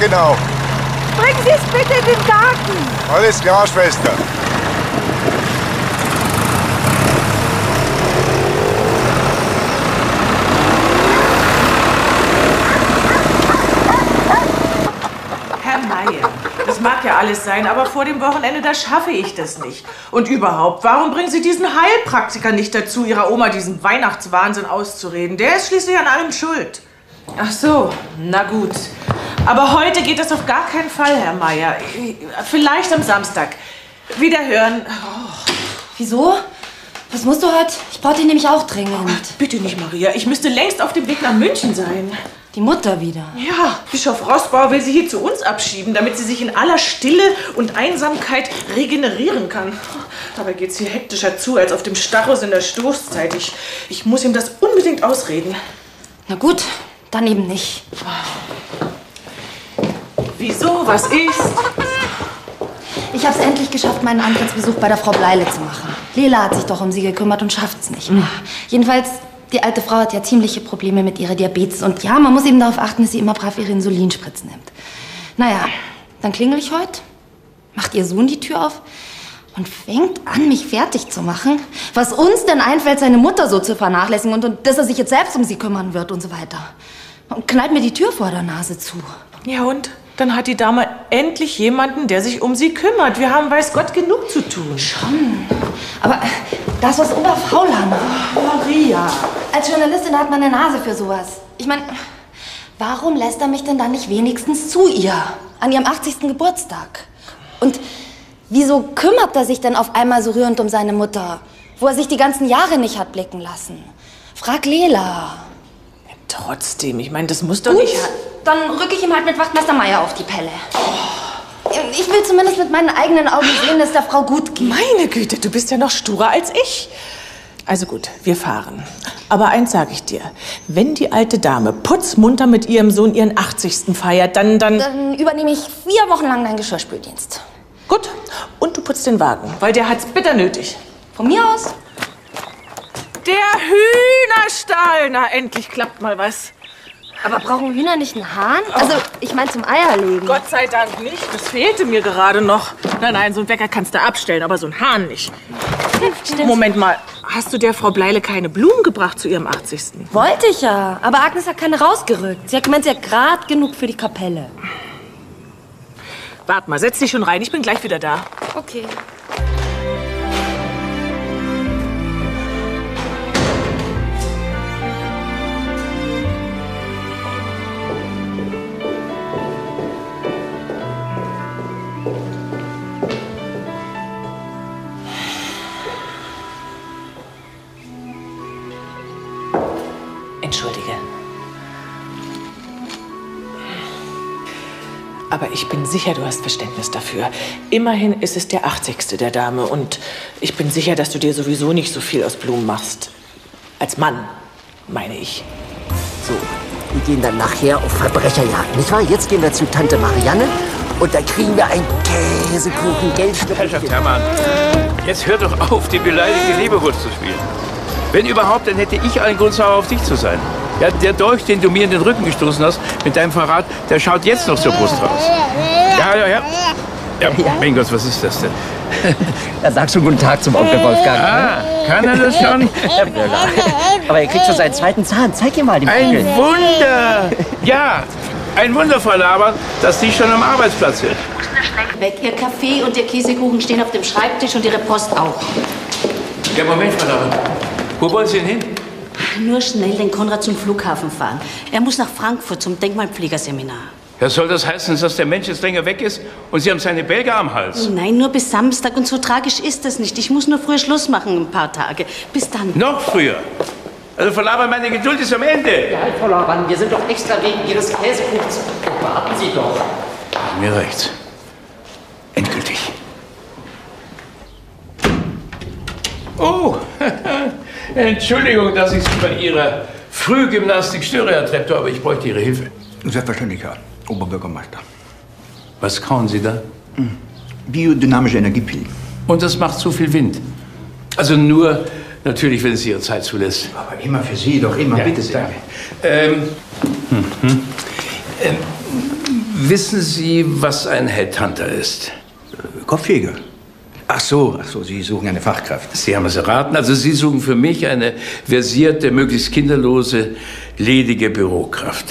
genau. Bringen Sie es bitte in den Garten. Alles klar, Schwester. Herr Meier, das mag ja alles sein, aber vor dem Wochenende, da schaffe ich das nicht. Und überhaupt, warum bringen Sie diesen Heilpraktiker nicht dazu, Ihrer Oma diesen Weihnachtswahnsinn auszureden? Der ist schließlich an allem schuld. Ach so, na gut. Aber heute geht das auf gar keinen Fall, Herr Meier. Vielleicht am Samstag. Wiederhören. Oh, Wieso? Was musst du heute? Ich brauche dich nämlich auch dringend. bitte nicht, Maria. Ich müsste längst auf dem Weg nach München sein. Die Mutter wieder. Ja, Bischof Rossbauer will sie hier zu uns abschieben, damit sie sich in aller Stille und Einsamkeit regenerieren kann. Dabei geht's hier hektischer zu als auf dem Stachus in der Stoßzeit. Ich, ich muss ihm das unbedingt ausreden. Na gut, dann eben nicht. Wieso? Was ist? Ich habe es endlich geschafft, meinen Antrittsbesuch bei der Frau Bleile zu machen. Lela hat sich doch um sie gekümmert und schafft's nicht mehr. Jedenfalls, die alte Frau hat ja ziemliche Probleme mit ihrer Diabetes. Und ja, man muss eben darauf achten, dass sie immer brav ihre Insulinspritze nimmt. Naja, dann klingel ich heute, macht ihr Sohn die Tür auf und fängt an, mich fertig zu machen. Was uns denn einfällt, seine Mutter so zu vernachlässigen und, und dass er sich jetzt selbst um sie kümmern wird und so weiter. Und knallt mir die Tür vor der Nase zu. Ja und? Dann hat die Dame endlich jemanden, der sich um sie kümmert. Wir haben, weiß Gott, genug zu tun. Schon. Aber das was oberfaul, Hanna. Maria. Als Journalistin hat man eine Nase für sowas. Ich meine, warum lässt er mich denn dann nicht wenigstens zu ihr? An ihrem 80. Geburtstag? Und wieso kümmert er sich denn auf einmal so rührend um seine Mutter, wo er sich die ganzen Jahre nicht hat blicken lassen? Frag Lela. Trotzdem, ich meine, das muss doch Gut, nicht... dann rücke ich ihm halt mit Wachtmeister Meier auf die Pelle. Ich will zumindest mit meinen eigenen Augen sehen, dass der Frau gut geht. Meine Güte, du bist ja noch sturer als ich. Also gut, wir fahren. Aber eins sage ich dir. Wenn die alte Dame putzmunter mit ihrem Sohn ihren 80. feiert, dann, dann... Dann übernehme ich vier Wochen lang deinen Geschirrspüldienst. Gut. Und du putzt den Wagen, weil der hat's bitter nötig. Von mir aus? Der Hühnerstall! Na, endlich klappt mal was. Aber brauchen Hühner nicht einen Hahn? Also, ich meine zum Eierlegen. Gott sei Dank nicht. Das fehlte mir gerade noch. Nein, nein, so einen Wecker kannst du abstellen, aber so einen Hahn nicht. Moment mal, hast du der Frau Bleile keine Blumen gebracht zu ihrem 80.? Wollte ich ja. Aber Agnes hat keine rausgerückt. Sie hat gemeint, sie hat gerade genug für die Kapelle. Wart mal, setz dich schon rein. Ich bin gleich wieder da. Okay. Aber ich bin sicher, du hast Verständnis dafür. Immerhin ist es der 80. der Dame und ich bin sicher, dass du dir sowieso nicht so viel aus Blumen machst. Als Mann, meine ich. So, wir gehen dann nachher auf Verbrecherjagd, nicht wahr? Jetzt gehen wir zu Tante Marianne und da kriegen wir ein Käsekuchen, Geldstück. Herrschaft Hermann, jetzt hör doch auf, die beleidigte Leberwurst zu spielen. Wenn überhaupt, dann hätte ich einen Grund, sauer auf dich zu sein. Ja, der Dolch, den du mir in den Rücken gestoßen hast, mit deinem Verrat, der schaut jetzt noch zur Brust raus. Ja, ja, ja. Ja, mein Gott, was ist das denn? Er sagt schon guten Tag zum Onkel Wolfgang. Ah, kann er das schon? Herr. Aber er kriegt schon seinen zweiten Zahn. Zeig ihm mal den Ein Vogel. Wunder! Ja, ein Wunder, Frau Laber, dass die schon am Arbeitsplatz sind. Weg. Ihr Kaffee und der Käsekuchen stehen auf dem Schreibtisch und Ihre Post auch. Ja, Moment, Frau Laber. Wo wollen Sie denn hin? Nur schnell den Konrad zum Flughafen fahren. Er muss nach Frankfurt zum Denkmalpflegerseminar. Ja, soll das heißen, dass der Mensch jetzt länger weg ist und Sie haben seine Belge am Hals? Nein, nur bis Samstag und so tragisch ist das nicht. Ich muss nur früher Schluss machen, ein paar Tage. Bis dann. Noch früher. Also, Frau Laber, meine Geduld ist am Ende. Ja, Frau Laban, wir sind doch extra wegen Ihres Käsekuchens. Warten Sie doch. Mir reicht's. Endgültig. Oh, Entschuldigung, dass ich Sie bei Ihrer Frühgymnastik störe, Herr Treptow, aber ich bräuchte Ihre Hilfe. Selbstverständlich, Herr Oberbürgermeister. Was kauen Sie da? Biodynamische Energiepillen. Und das macht zu viel Wind. Also nur Natürlich, wenn es Ihre Zeit zulässt. Aber immer für Sie, doch immer. Ja, Bitte sehr. Ähm, mhm. ähm, wissen Sie, was ein Headhunter ist? Kopfjäger. Ach so, ach so, Sie suchen eine Fachkraft. Sie haben es erraten. Also Sie suchen für mich eine versierte, möglichst kinderlose, ledige Bürokraft.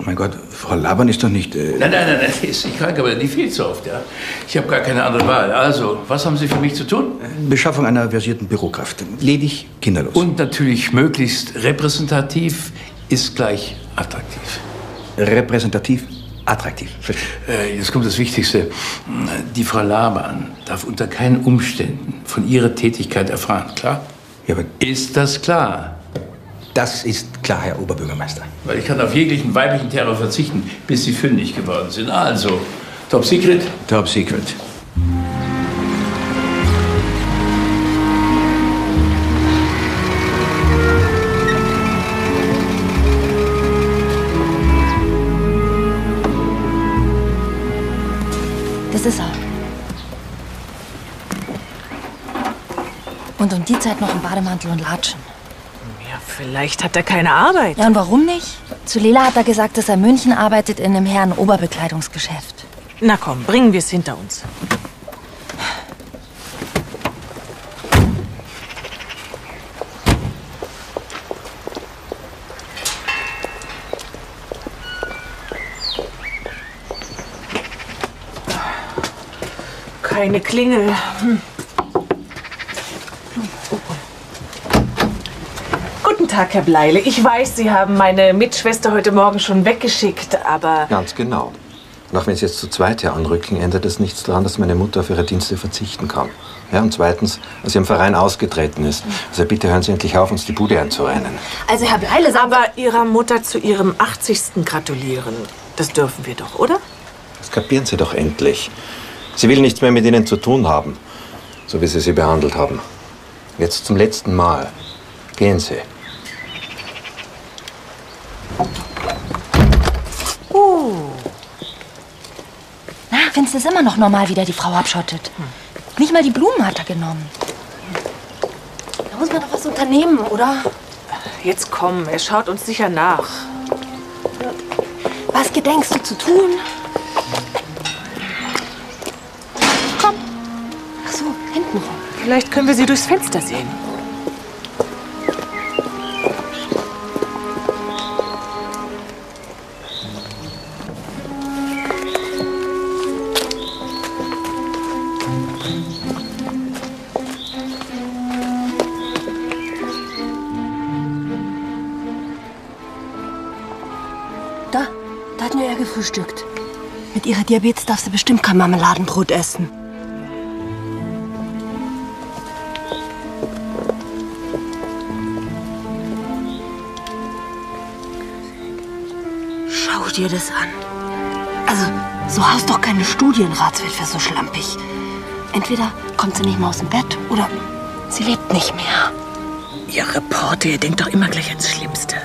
Oh mein Gott, Frau Laban ist doch nicht... Äh Nein, nein, nein, nein, die ist nicht krank, aber die fehlt so oft, ja. Ich habe gar keine andere Wahl. Also, was haben Sie für mich zu tun? Beschaffung einer versierten Bürokraft. Ledig, kinderlos. Und natürlich möglichst repräsentativ ist gleich attraktiv. repräsentativ, attraktiv. Äh, jetzt kommt das Wichtigste. Die Frau Laban darf unter keinen Umständen von ihrer Tätigkeit erfahren, klar? Ja, aber Ist das klar? das ist klar, Herr Oberbürgermeister. Weil ich kann auf jeglichen weiblichen Terror verzichten, bis sie fündig geworden sind. Also, Top Secret. Top Secret. Das ist er. Und um die Zeit noch im Bademantel und Latschen. Ja, vielleicht hat er keine Arbeit. Ja, und warum nicht? Zu Lela hat er gesagt, dass er in München arbeitet in einem Herren Oberbekleidungsgeschäft. Na komm, bringen wir es hinter uns. Keine Klingel. Hm. Guten Tag, Herr Bleile. Ich weiß, Sie haben meine Mitschwester heute Morgen schon weggeschickt, aber Ganz genau. Und auch wenn Sie jetzt zu zweit hier anrücken, ändert es nichts daran, dass meine Mutter auf ihre Dienste verzichten kann. Ja, und zweitens, dass sie im Verein ausgetreten ist. Also bitte hören Sie endlich auf, uns die Bude einzurennen. Also, Herr Bleile aber Ihrer Mutter zu ihrem 80. gratulieren. Das dürfen wir doch, oder? Das kapieren Sie doch endlich. Sie will nichts mehr mit Ihnen zu tun haben, so wie Sie sie behandelt haben. Jetzt zum letzten Mal. Gehen Sie. Na, findest du es immer noch normal, wie der die Frau abschottet? Nicht mal die Blumen hat er genommen. Da muss man doch was unternehmen, oder? Jetzt komm, er schaut uns sicher nach. Was gedenkst du zu tun? Vielleicht können wir sie durchs Fenster sehen. Da, da hat nur er gefrühstückt. Mit ihrer Diabetes darfst du bestimmt kein Marmeladenbrot essen. Dir das an. Also, so haust doch keine Studienratswelt für so schlampig. Entweder kommt sie nicht mehr aus dem Bett oder sie lebt nicht mehr. Ihr Reporter, ihr denkt doch immer gleich ans Schlimmste.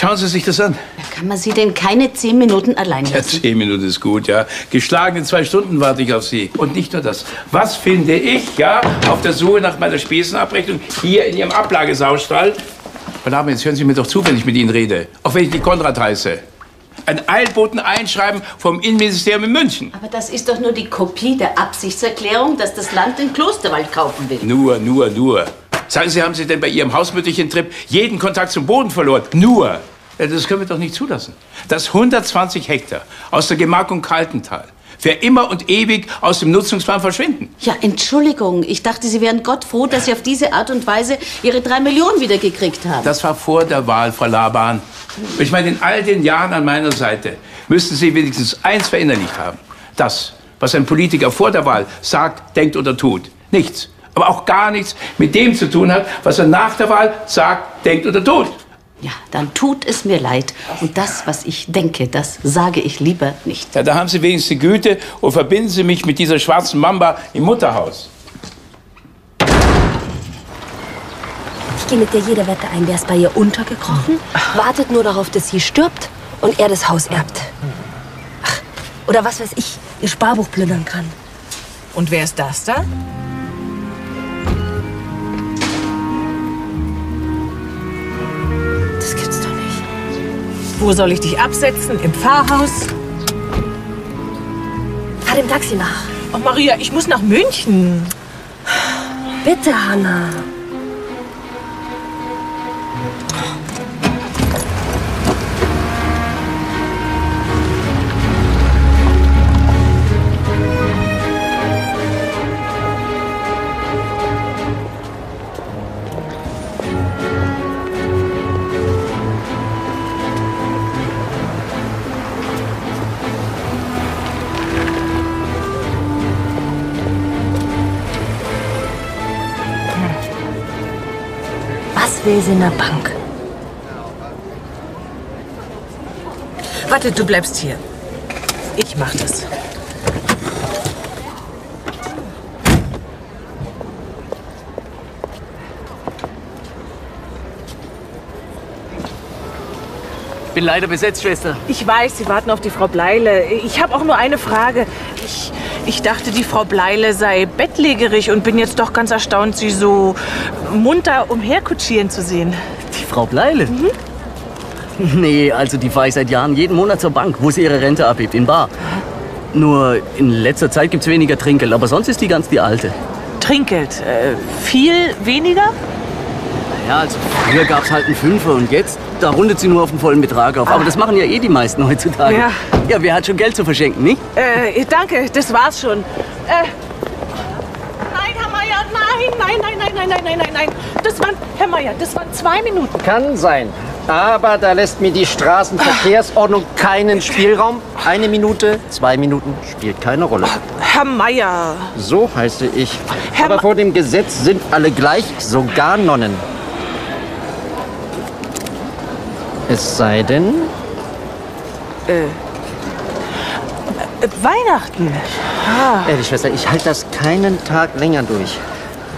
Schauen Sie sich das an. Kann man Sie denn keine zehn Minuten allein Ja, lassen? zehn Minuten ist gut, ja. Geschlagene zwei Stunden warte ich auf Sie. Und nicht nur das. Was finde ich, ja, auf der Suche nach meiner Spesenabrechnung hier in Ihrem Ablagesaustall? Verdammt, jetzt hören Sie mir doch zu, wenn ich mit Ihnen rede. Auch wenn ich nicht Konrad heiße. Ein Eilboten-Einschreiben vom Innenministerium in München. Aber das ist doch nur die Kopie der Absichtserklärung, dass das Land den Klosterwald kaufen will. Nur, nur, nur. Sagen Sie, haben Sie denn bei Ihrem Hausmütterchen-Trip jeden Kontakt zum Boden verloren? Nur. Ja, Das können wir doch nicht zulassen. Dass 120 Hektar aus der Gemarkung Kaltental für immer und ewig aus dem Nutzungsplan verschwinden. Ja, Entschuldigung. Ich dachte, Sie wären Gott froh, dass Sie auf diese Art und Weise Ihre drei Millionen wieder gekriegt haben. Das war vor der Wahl, Frau Laban. Ich meine, in all den Jahren an meiner Seite müssten Sie wenigstens eins verinnerlicht haben. Das, was ein Politiker vor der Wahl sagt, denkt oder tut. Nichts. Aber auch gar nichts mit dem zu tun hat, was er nach der Wahl sagt, denkt oder tut. Ja, dann tut es mir leid. Und das, was ich denke, das sage ich lieber nicht. Ja, da haben Sie wenigstens die Güte und verbinden Sie mich mit dieser schwarzen Mamba im Mutterhaus. Ich gehe mit dir jede Wette ein. Der ist bei ihr untergekrochen, wartet nur darauf, dass sie stirbt und er das Haus erbt. Ach, oder was weiß ich, ihr Sparbuch plündern kann. Und wer ist das da? Wo soll ich dich absetzen? Im Pfarrhaus? Fahr dem Taxi nach. Oh, Maria, ich muss nach München. Bitte, Hanna. Was will sie in der Bank? Warte, du bleibst hier. Ich mach das. Bin leider besetzt, Schwester. Ich weiß, Sie warten auf die Frau Bleile. Ich habe auch nur eine Frage. Ich, ich dachte, die Frau Bleile sei bettlägerig und bin jetzt doch ganz erstaunt, Sie so munter umherkutschieren zu sehen. Die Frau Bleile? Nee, also die fahre ich seit Jahren jeden Monat zur Bank, wo sie ihre Rente abhebt, in Bar. Nur in letzter Zeit gibt's weniger Trinkgeld, aber sonst ist die ganz die alte. Trinkgeld. Äh, viel weniger? Ja, also früher gab's halt einen Fünfer und jetzt, da rundet sie nur auf den vollen Betrag auf. Aber das machen ja eh die meisten heutzutage. Ja. Ja, wer hat schon Geld zu verschenken, nicht? Äh, danke, das war's schon. Äh, Nein, nein, nein, nein, nein, nein, nein, nein. Das waren, Herr Meier, das waren zwei Minuten. Kann sein. Aber da lässt mir die Straßenverkehrsordnung keinen Spielraum. Eine Minute, zwei Minuten spielt keine Rolle. Herr Meier. So heiße ich. Herr Aber vor dem Gesetz sind alle gleich, sogar Nonnen. Es sei denn. Äh. äh Weihnachten. Ah. Ehrlich, Schwester, ich halte das keinen Tag länger durch.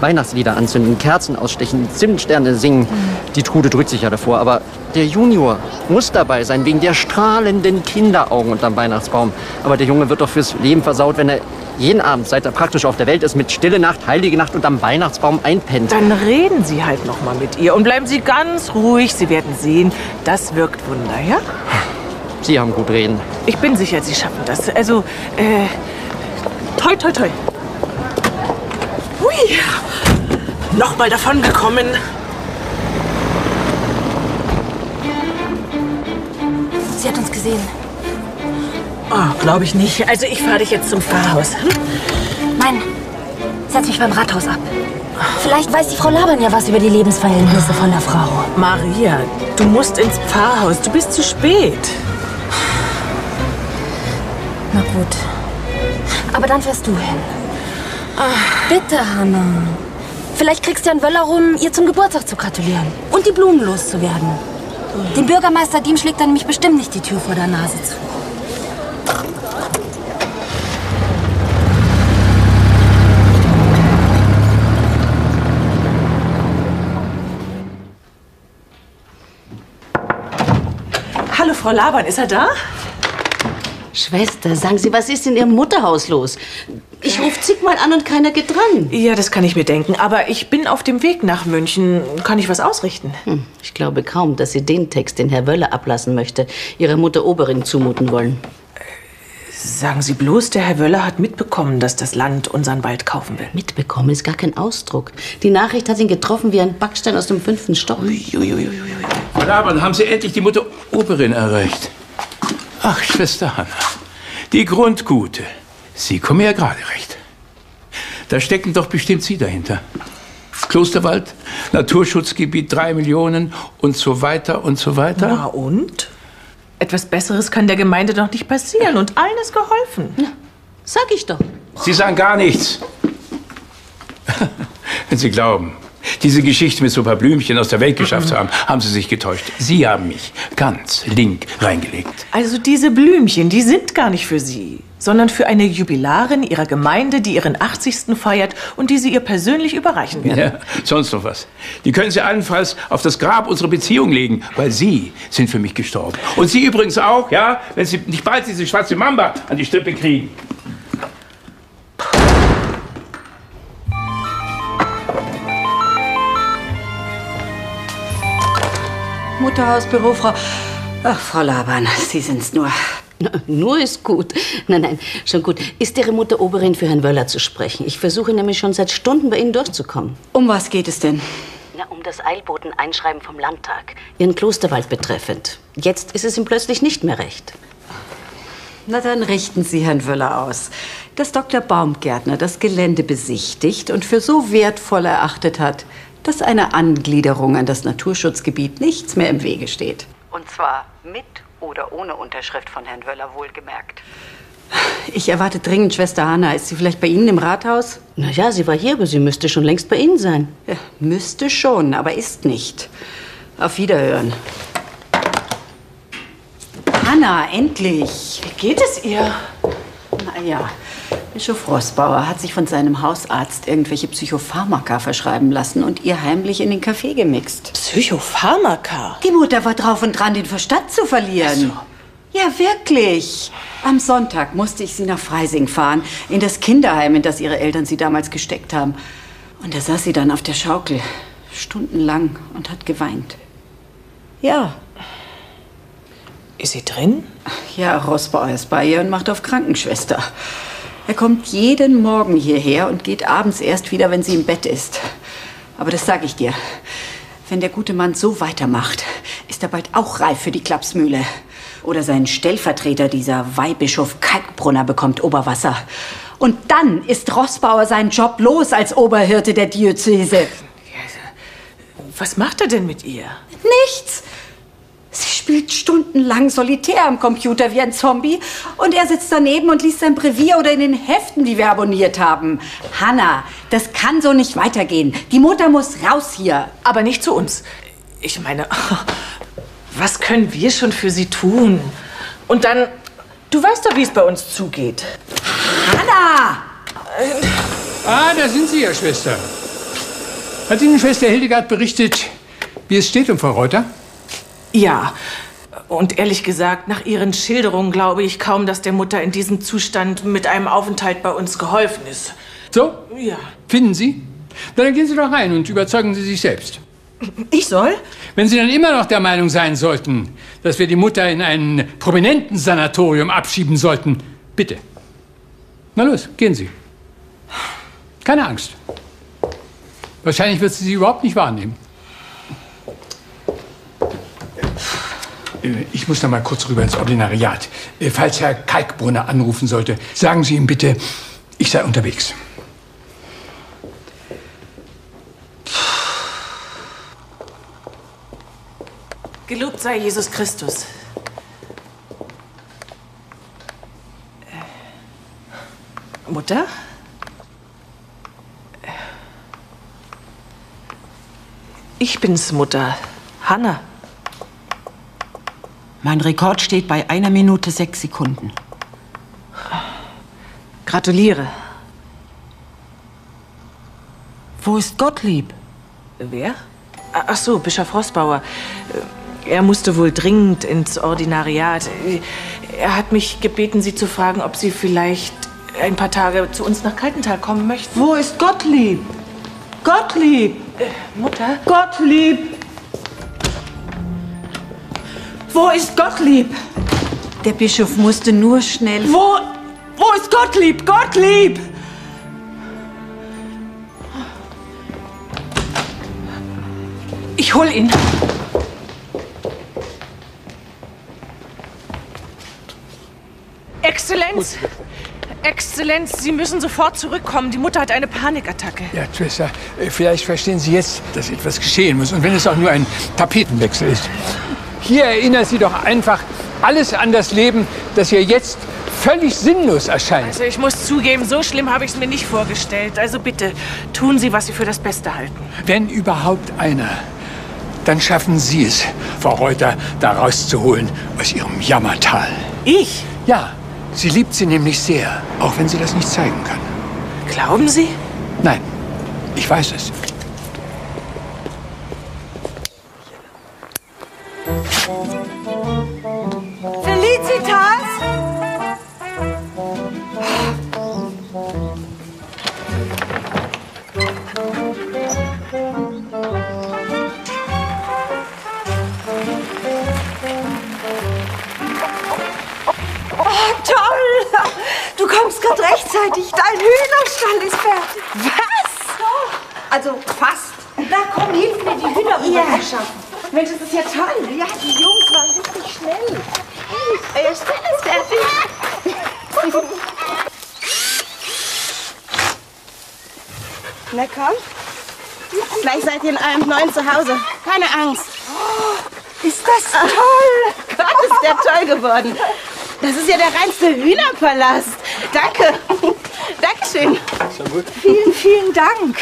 Weihnachtslieder anzünden, Kerzen ausstechen, Zimtsterne singen. Die Trude drückt sich ja davor, aber der Junior muss dabei sein, wegen der strahlenden Kinderaugen unterm Weihnachtsbaum. Aber der Junge wird doch fürs Leben versaut, wenn er jeden Abend, seit er praktisch auf der Welt ist, mit Stille Nacht, Heilige Nacht unterm Weihnachtsbaum einpennt. Dann reden Sie halt noch mal mit ihr und bleiben Sie ganz ruhig. Sie werden sehen, das wirkt Wunder, ja? Sie haben gut reden. Ich bin sicher, Sie schaffen das. Also, äh, toi, toi, toi. Hui, noch mal davon gekommen. Sie hat uns gesehen. Oh, glaube ich nicht. Also, ich fahre dich jetzt zum Pfarrhaus. Hm? Nein, setz mich beim Rathaus ab. Vielleicht weiß die Frau Labern ja was über die Lebensverhältnisse von der Frau. Maria, du musst ins Pfarrhaus. Du bist zu spät. Na gut. Aber dann fährst du hin. Bitte, Hanna. Vielleicht kriegst du einen Wöller rum, ihr zum Geburtstag zu gratulieren. Und die Blumen loszuwerden. Dem Bürgermeister Diem schlägt dann nämlich bestimmt nicht die Tür vor der Nase zu. Hallo, Frau Labern, ist er da? Schwester, sagen Sie, was ist in Ihrem Mutterhaus los? Ich rufe zigmal an und keiner geht dran. Ja, das kann ich mir denken. Aber ich bin auf dem Weg nach München. Kann ich was ausrichten? Hm, ich glaube kaum, dass Sie den Text, den Herr Wöller ablassen möchte, Ihrer Mutter Oberin zumuten wollen. Sagen Sie bloß, der Herr Wöller hat mitbekommen, dass das Land unseren Wald kaufen will. Mitbekommen ist gar kein Ausdruck. Die Nachricht hat ihn getroffen wie ein Backstein aus dem fünften Stock. Frau Labern, haben Sie endlich die Mutter Oberin erreicht? Ach, Schwester Hanna, die Grundgute. Sie kommen ja gerade recht. Da stecken doch bestimmt Sie dahinter. Klosterwald, Naturschutzgebiet, drei Millionen und so weiter und so weiter. Na und? Etwas Besseres kann der Gemeinde doch nicht passieren und allen ist geholfen. Sag ich doch. Sie sagen gar nichts. Wenn Sie glauben, Diese Geschichte mit so ein paar Blümchen aus der Welt geschafft zu haben, haben Sie sich getäuscht. Sie haben mich ganz link reingelegt. Also diese Blümchen, die sind gar nicht für Sie, sondern für eine Jubilarin Ihrer Gemeinde, die ihren 80. feiert und die Sie ihr persönlich überreichen werden. Ja, sonst noch was. Die können Sie allenfalls auf das Grab unserer Beziehung legen, weil Sie sind für mich gestorben. Und Sie übrigens auch, ja, wenn Sie nicht bald diese schwarze Mamba an die Strippe kriegen. Mutterhausbüro, Frau. Ach, Frau Laban, Sie sind's nur. Nur ist gut. Nein, nein, schon gut. Ist Ihre Mutter Oberin für Herrn Wöller zu sprechen? Ich versuche nämlich schon seit Stunden bei Ihnen durchzukommen. Um was geht es denn? Na, um das Eilboten-Einschreiben vom Landtag. Ihren Klosterwald betreffend. Jetzt ist es ihm plötzlich nicht mehr recht. Na, dann richten Sie Herrn Wöller aus, dass Dr. Baumgärtner das Gelände besichtigt und für so wertvoll erachtet hat, dass einer Angliederung an das Naturschutzgebiet nichts mehr im Wege steht. Und zwar mit oder ohne Unterschrift von Herrn Wöller wohlgemerkt. Ich erwarte dringend Schwester Hanna. Ist sie vielleicht bei Ihnen im Rathaus? Na ja, sie war hier, aber sie müsste schon längst bei Ihnen sein. Ja, müsste schon, aber ist nicht. Auf Wiederhören. Hanna, endlich! Wie geht es ihr? Na ja, Bischof Rossbauer hat sich von seinem Hausarzt irgendwelche Psychopharmaka verschreiben lassen und ihr heimlich in den Kaffee gemixt. Psychopharmaka? Die Mutter war drauf und dran, den Verstand zu verlieren. Ja, wirklich. Am Sonntag musste ich sie nach Freising fahren, in das Kinderheim, in das ihre Eltern sie damals gesteckt haben. Und da saß sie dann auf der Schaukel, stundenlang, und hat geweint. Ja. Ist sie drin? Ja, Rossbauer ist bei ihr und macht auf Krankenschwester. Er kommt jeden Morgen hierher und geht abends erst wieder, wenn sie im Bett ist. Aber das sage ich dir. Wenn der gute Mann so weitermacht, ist er bald auch reif für die Klapsmühle. Oder sein Stellvertreter, dieser Weihbischof Kalkbrunner, bekommt Oberwasser. Und dann ist Rossbauer seinen Job los als Oberhirte der Diözese. Was macht er denn mit ihr? Nichts. Spielt stundenlang solitär am Computer wie ein Zombie und er sitzt daneben und liest sein Brevier oder in den Heften, die wir abonniert haben. Hanna, das kann so nicht weitergehen. Die Mutter muss raus hier. Aber nicht zu uns. Ich meine, was können wir schon für sie tun? Und dann, du weißt doch, wie es bei uns zugeht. Hanna! Ah, da sind Sie ja, Schwester. Hat Ihnen Schwester Hildegard berichtet, wie es steht um Frau Reuter? Ja. Und ehrlich gesagt, nach Ihren Schilderungen glaube ich kaum, dass der Mutter in diesem Zustand mit einem Aufenthalt bei uns geholfen ist. So? Ja. Finden Sie? Dann gehen Sie doch rein und überzeugen Sie sich selbst. Ich soll? Wenn Sie dann immer noch der Meinung sein sollten, dass wir die Mutter in ein prominenten Sanatorium abschieben sollten, bitte. Na los, gehen Sie. Keine Angst. Wahrscheinlich wird sie sie überhaupt nicht wahrnehmen. Ich muss noch mal kurz rüber ins Ordinariat. Äh, Falls Herr Kalkbrunner anrufen sollte, sagen Sie ihm bitte, ich sei unterwegs. Gelobt sei Jesus Christus. Äh, Mutter? Ich bin's, Mutter. Hanna. Mein Rekord steht bei einer Minute sechs Sekunden. Gratuliere. Wo ist Gottlieb? Wer? Ah, Ach so, Bischof Rossbauer. Er musste wohl dringend ins Ordinariat. Er hat mich gebeten, Sie zu fragen, ob Sie vielleicht ein paar Tage zu uns nach Kaltental kommen möchten. Wo ist Gottlieb? Gottlieb! Äh, Mutter? Gottlieb! Wo ist Gottlieb? Der Bischof musste nur schnell. Wo? Wo ist Gottlieb? Gottlieb! Ich hol ihn. Exzellenz! Exzellenz, Sie müssen sofort zurückkommen. Die Mutter hat eine Panikattacke. Ja, Schwester, äh, vielleicht verstehen Sie jetzt, dass etwas geschehen muss. Und wenn es auch nur ein Tapetenwechsel ist. Hier erinnert Sie doch einfach alles an das Leben, das ihr jetzt völlig sinnlos erscheint. Also ich muss zugeben, so schlimm habe ich es mir nicht vorgestellt. Also bitte, tun Sie, was Sie für das Beste halten. Wenn überhaupt einer, dann schaffen Sie es, Frau Reuter da rauszuholen aus Ihrem Jammertal. Ich? Ja, sie liebt sie nämlich sehr, auch wenn sie das nicht zeigen kann. Glauben Sie? Nein, ich weiß es. Felicitas? Oh, toll! Du kommst gerade rechtzeitig. Dein Hühnerstall ist fertig. Was? Also fast. Na komm, hilf mir, die Hühner Ja. rüberzuschaffen. Mensch, das ist ja toll. Ja, die Jungs waren richtig schnell. Euer Stall ist fertig. Na komm. Gleich seid ihr in eurem neuen Zuhause. Keine Angst. ist das toll. Gott, ist der toll geworden. Das ist ja der reinste Hühnerpalast. Danke. Dankeschön. So gut. Vielen, vielen Dank.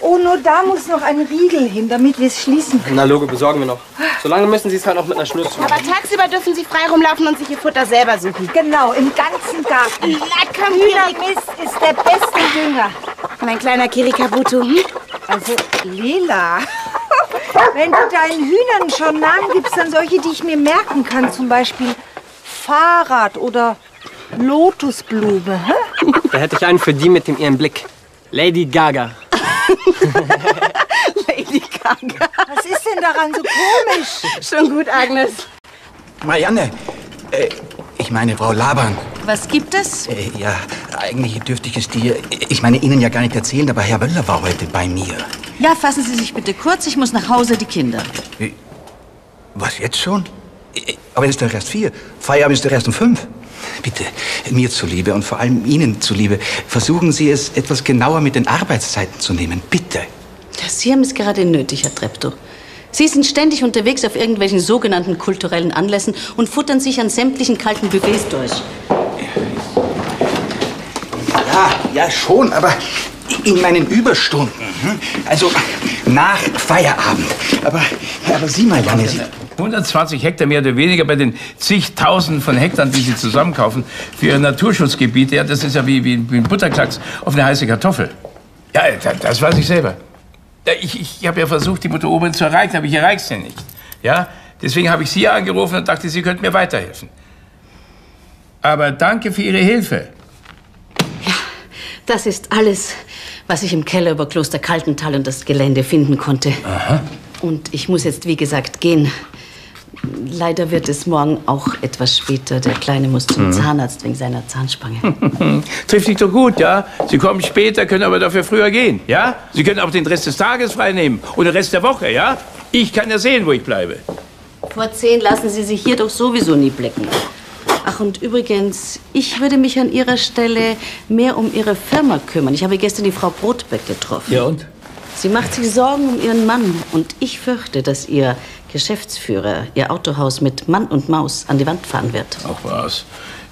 Oh, nur da muss noch ein Riegel hin, damit wir es schließen können. Na, Logo besorgen wir noch. Solange müssen Sie es halt noch mit einer Schnur zu. Aber tagsüber dürfen sie frei rumlaufen und sich ihr Futter selber suchen. Genau, im ganzen Garten. Na komm, Hühnermist ist der beste Dünger. Mein kleiner Kirikabutu. Hm? Also, Lela, wenn du deinen Hühnern schon Namen gibst, dann solche, die ich mir merken kann. Zum Beispiel Fahrrad oder Lotusblume. Hä? Da hätte ich einen für die mit dem ihren Blick. Lady Gaga. Lady Gaga. Was ist denn daran so komisch? Schon gut, Agnes. Marianne, äh, ich meine Frau Laban. Was gibt es? Äh, ja, eigentlich dürfte ich es dir, ich meine Ihnen ja gar nicht erzählen, aber Herr Wöller war heute bei mir. Ja, fassen Sie sich bitte kurz. Ich muss nach Hause, die Kinder. Was, jetzt schon? Aber es ist doch erst vier. Feierabend ist doch erst um fünf. Bitte, mir zuliebe und vor allem Ihnen zuliebe, versuchen Sie es etwas genauer mit den Arbeitszeiten zu nehmen. Bitte. Sie haben es gerade nötig, Herr Treptow. Sie sind ständig unterwegs auf irgendwelchen sogenannten kulturellen Anlässen und futtern sich an sämtlichen kalten Buffets durch. Ja, ja schon, aber in meinen Überstunden. Also nach Feierabend. Aber, aber Sie, Marianne, Sie... 120 Hektar mehr oder weniger bei den zigtausenden von Hektar, die Sie zusammenkaufen für Ihre Naturschutzgebiete. Ja, das ist ja wie, wie, ein Butterklacks auf eine heiße Kartoffel. Ja, da- das weiß ich selber. Ja, Ich, ich habe ja versucht, die Mutter Oberin zu erreichen, aber ich erreiche sie nicht. Ja, deswegen habe ich Sie angerufen und dachte, Sie könnten mir weiterhelfen. Aber danke für Ihre Hilfe. Das ist alles, was ich im Keller über Kloster Kaltental und das Gelände finden konnte. Aha. Und ich muss jetzt, wie gesagt, gehen. Leider wird es morgen auch etwas später. Der Kleine muss zum Mhm. Zahnarzt wegen seiner Zahnspange. Trifft sich doch gut, ja? Sie kommen später, können aber dafür früher gehen, ja? Sie können auch den Rest des Tages frei nehmen und den Rest der Woche, ja? Ich kann ja sehen, wo ich bleibe. Vor zehn lassen Sie sich hier doch sowieso nie blicken. Ach, und übrigens, ich würde mich an Ihrer Stelle mehr um Ihre Firma kümmern. Ich habe gestern die Frau Brotbeck getroffen. Ja und? Sie macht sich Sorgen um ihren Mann. Und ich fürchte, dass Ihr Geschäftsführer Ihr Autohaus mit Mann und Maus an die Wand fahren wird. Ach was.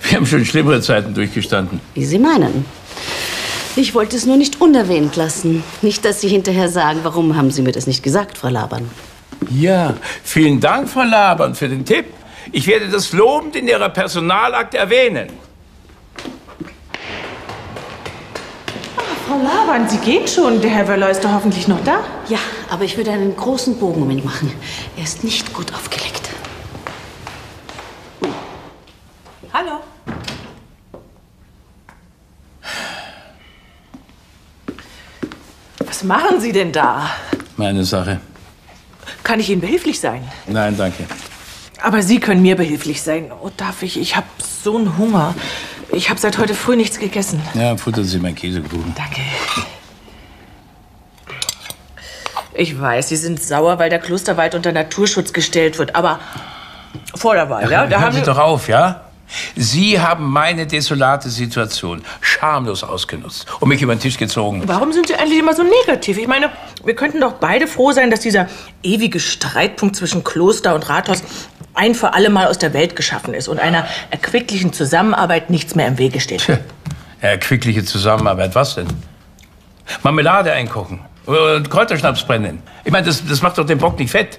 Wir haben schon schlimmere Zeiten durchgestanden. Wie Sie meinen. Ich wollte es nur nicht unerwähnt lassen. Nicht, dass Sie hinterher sagen, warum haben Sie mir das nicht gesagt, Frau Labern. Ja, vielen Dank, Frau Labern, für den Tipp. Ich werde das lobend in Ihrer Personalakte erwähnen. Frau Laban, Sie gehen schon. Der Herr Wöller ist doch hoffentlich noch da. Ja, aber ich würde einen großen Bogen um ihn machen. Er ist nicht gut aufgelegt. Hallo. Was machen Sie denn da? Meine Sache. Kann ich Ihnen behilflich sein? Nein, danke. Aber Sie können mir behilflich sein. Oh, darf ich? Ich habe so einen Hunger. Ich habe seit heute früh nichts gegessen. Ja, futtern Sie meinen Käsekuchen. Danke. Ich weiß, Sie sind sauer, weil der Klosterwald unter Naturschutz gestellt wird. Aber vor der Wahl, ja? Da Hören haben Sie doch auf, ja? Sie haben meine desolate Situation schamlos ausgenutzt und mich über den Tisch gezogen. Warum sind Sie eigentlich immer so negativ? Ich meine, wir könnten doch beide froh sein, dass dieser ewige Streitpunkt zwischen Kloster und Rathaus ein für alle Mal aus der Welt geschaffen ist und einer erquicklichen Zusammenarbeit nichts mehr im Wege steht. Erquickliche Zusammenarbeit, was denn? Marmelade einkochen und Kräuterschnaps brennen. Ich meine, das, das macht doch den Bock nicht fett.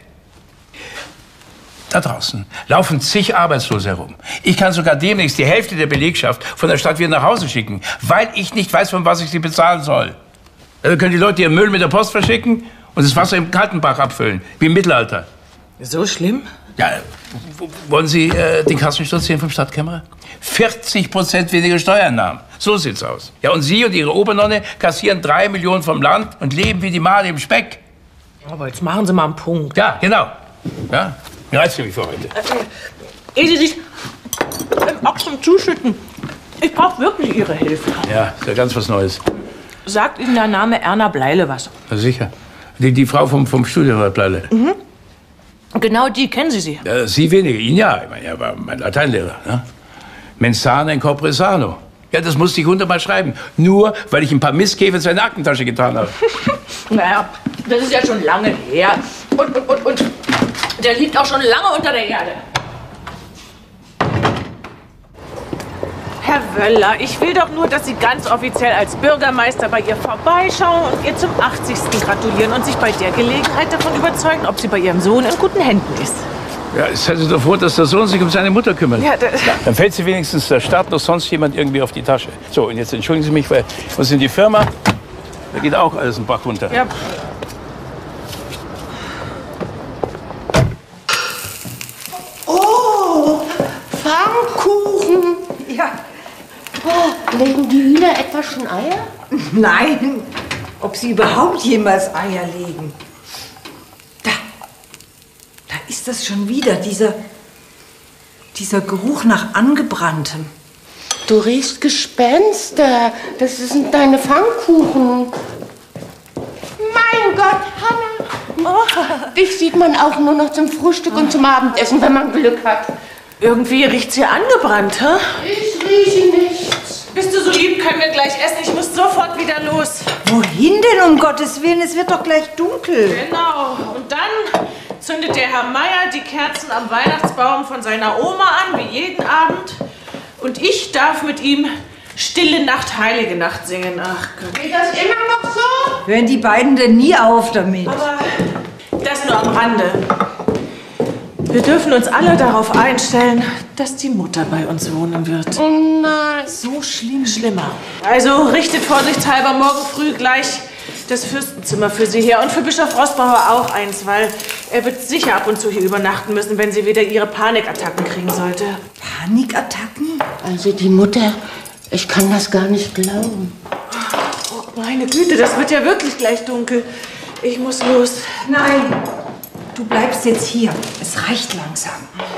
Da draußen laufen zig Arbeitslose herum. Ich kann sogar demnächst die Hälfte der Belegschaft von der Stadt wieder nach Hause schicken, weil ich nicht weiß, von was ich sie bezahlen soll. Also können die Leute ihren Müll mit der Post verschicken und das Wasser im Kaltenbach abfüllen, wie im Mittelalter. So schlimm? Ja, wollen Sie äh, den Kassensturz sehen vom Stadtkämmerer? 40 Prozent weniger Steuereinnahmen. So sieht's aus. Ja, und Sie und Ihre Obernonne kassieren drei Millionen vom Land und leben wie die Male im Speck. Aber jetzt machen Sie mal einen Punkt. Ja, genau. Ja, reizt mich für heute. Ehe Sie sich im Ochsen zuschütten. Ich brauche wirklich Ihre Hilfe. Ja, ist ja ganz was Neues. Sagt Ihnen der Name Erna Bleile was? Na sicher. Die, die Frau vom, vom Studienrat Bleile. Mhm. Genau die, kennen Sie sie? Ja, Sie weniger, ihn ja. Ich meine, er war mein Lateinlehrer. Ne? Mensana in corpore sano. Ja, das musste ich hundertmal schreiben. Nur, weil ich ein paar Misskäfer in seine Aktentasche getan habe. Naja, das ist ja schon lange her. Und, und, und, und der liegt auch schon lange unter der Erde. Herr Wöller, ich will doch nur, dass Sie ganz offiziell als Bürgermeister bei ihr vorbeischauen und ihr zum 80. gratulieren und sich bei der Gelegenheit davon überzeugen, ob sie bei Ihrem Sohn in guten Händen ist. Ja, stellen Sie doch vor, dass der Sohn sich um seine Mutter kümmert. Ja, da- Dann fällt sie wenigstens der Stadt noch sonst jemand irgendwie auf die Tasche. So, und jetzt entschuldigen Sie mich, weil muss in die Firma. Da geht auch alles einen Bach runter. Ja. Oh, Pfannkuchen. Ja. Oh, legen die Hühner etwa schon Eier? Nein, ob sie überhaupt jemals Eier legen. Da, da ist das schon wieder, dieser, dieser Geruch nach angebranntem. Du riechst Gespenster. Das sind deine Pfannkuchen. Mein Gott, Hanna. Dich sieht man auch nur noch zum Frühstück und zum Abendessen, wenn man Glück hat. Irgendwie riecht's hier angebrannt, hä? Ich rieche nichts. Bist du so lieb, können wir gleich essen. Ich muss sofort wieder los. Wohin denn, um Gottes Willen? Es wird doch gleich dunkel. Genau. Und dann zündet der Herr Meier die Kerzen am Weihnachtsbaum von seiner Oma an, wie jeden Abend. Und ich darf mit ihm Stille Nacht, Heilige Nacht singen. Ach Gott. Geht das immer noch so? Hören die beiden denn nie auf damit? Aber das nur am Rande. Wir dürfen uns alle darauf einstellen, dass die Mutter bei uns wohnen wird. Oh nein. So schlimm. Schlimmer. Also richtet vorsichtshalber morgen früh gleich das Fürstenzimmer für Sie her und für Bischof Rossbauer auch eins, weil er wird sicher ab und zu hier übernachten müssen, wenn sie wieder ihre Panikattacken kriegen sollte. Panikattacken? Also die Mutter, ich kann das gar nicht glauben. Oh, meine Güte, das wird ja wirklich gleich dunkel. Ich muss los. Nein, du bleibst jetzt hier. Es reicht langsam.